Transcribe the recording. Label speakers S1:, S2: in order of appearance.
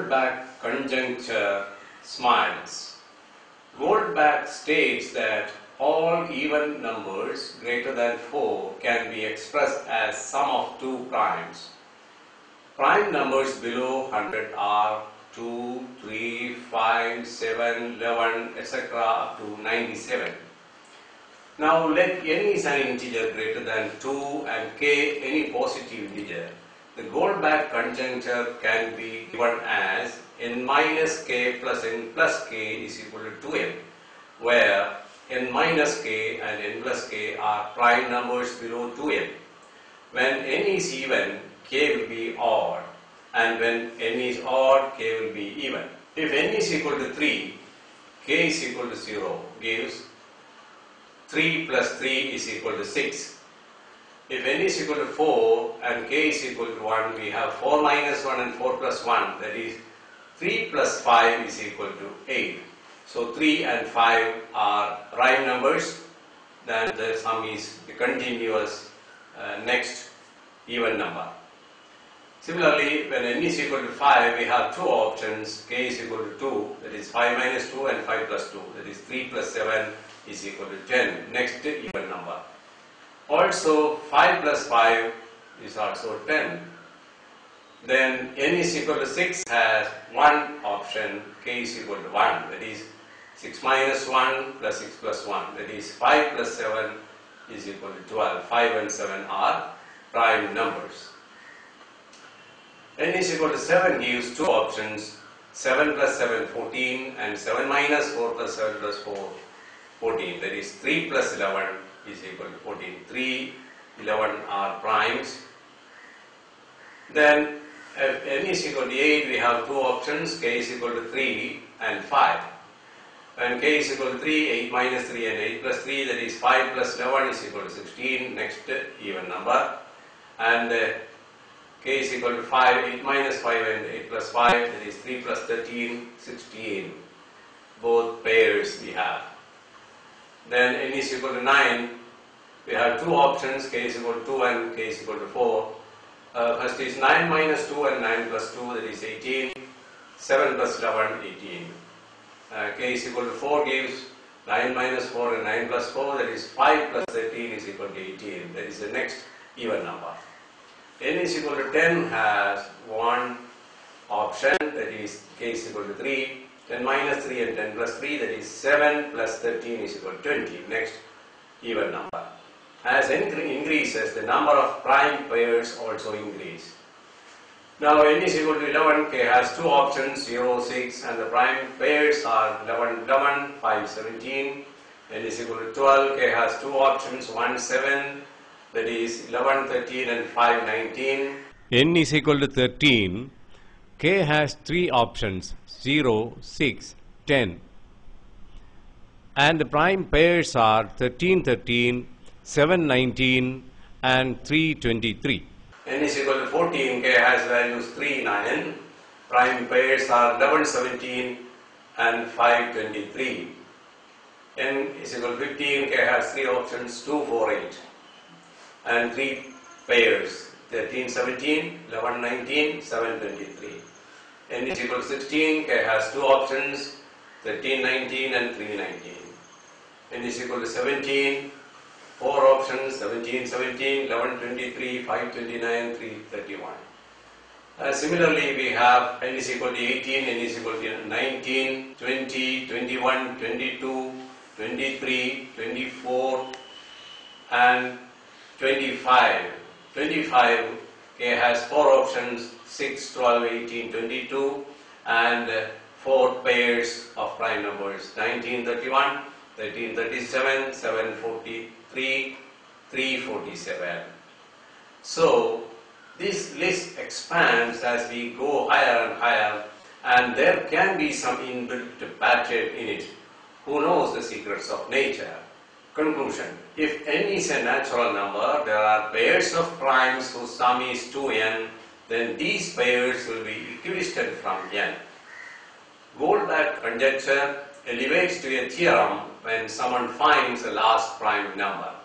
S1: Goldbach conjuncture uh, smiles. Goldbach states that all even numbers greater than 4 can be expressed as sum of two primes. Prime numbers below 100 are 2, 3, 5, 7, 11, etc. up to 97. Now let n is an integer greater than 2 and k any positive integer. The Goldbach conjuncture can be given as n minus k plus n plus k is equal to 2n, where n minus k and n plus k are prime numbers below 2n. When n is even, k will be odd, and when n is odd, k will be even. If n is equal to 3, k is equal to 0 gives 3 plus 3 is equal to 6. If n is equal to 4 and k is equal to 1, we have 4 minus 1 and 4 plus 1, that is 3 plus 5 is equal to 8. So 3 and 5 are prime numbers, then the sum is the continuous uh, next even number. Similarly, when n is equal to 5, we have two options, k is equal to 2, that is 5 minus 2 and 5 plus 2, that is 3 plus 7 is equal to 10, next even number. Also 5 plus 5 is also 10. Then n is equal to 6 has one option, k is equal to 1, that is 6 minus 1 plus 6 plus 1, that is 5 plus 7 is equal to 12. 5 and 7 are prime numbers. n is equal to 7 gives two options, 7 plus 7 14 and 7 minus 4 plus 7 plus 4 14, that is 3 plus 11 is equal to 14. 3, 11 are primes. Then if n is equal to 8, we have two options, k is equal to 3 and 5. When k is equal to 3, 8 minus 3 and 8 plus 3, that is 5 plus 11 is equal to 16, next even number. And uh, k is equal to 5, 8 minus 5 and 8 plus 5, that is 3 plus 13, 16. Both pairs we have. Then n is equal to 9, we have two options, k is equal to 2 and k is equal to 4. Uh, first is 9 minus 2 and 9 plus 2, that is 18. 7 plus 11, 18. Uh, k is equal to 4 gives 9 minus 4 and 9 plus 4, that is 5 plus 13 is equal to 18. That is the next even number. n is equal to 10 has one option, that is k is equal to 3. 10 minus 3 and 10 plus 3, that is 7 plus 13 is equal to 20. Next even number. As n increases, the number of prime pairs also increase. Now n is equal to 11, k has two options, 0, 6 and the prime pairs are 11, 11, 5, 17. n is equal to 12, k has two options, 1, 7, that is 11, 13 and 5, 19.
S2: n is equal to 13, k has three options 0, 6, 10 and the prime pairs are 13, 13, 7, 19 and 323.
S1: n is equal to 14, k has values 3, 9. Prime pairs are 11, 17 and 5, 23. n is equal to 15, k has three options 2, 4, 8 and three pairs 13, 17, 11, 19, 7, 23. n is equal to 16, k has two options 13, 19 and 3, 19. n is equal to 17, four options 17, 17, 11, 23, 5, 29, 3, 31. Uh, similarly, we have n is equal to 18, n is equal to 19, 20, 21, 22, 23, 24 and 25. 25 k has four options 6, 12, 18, 22 and uh, four pairs of prime numbers 19, 31, 13, 37, 7, 43, 3, 47. So this list expands as we go higher and higher and there can be some inbuilt pattern in it. Who knows the secrets of nature? Conclusion. If n is a natural number, there are pairs of primes whose sum is 2n, then these pairs will be equidistant from n. Goldbach conjecture elevates to a theorem when someone finds a last prime number.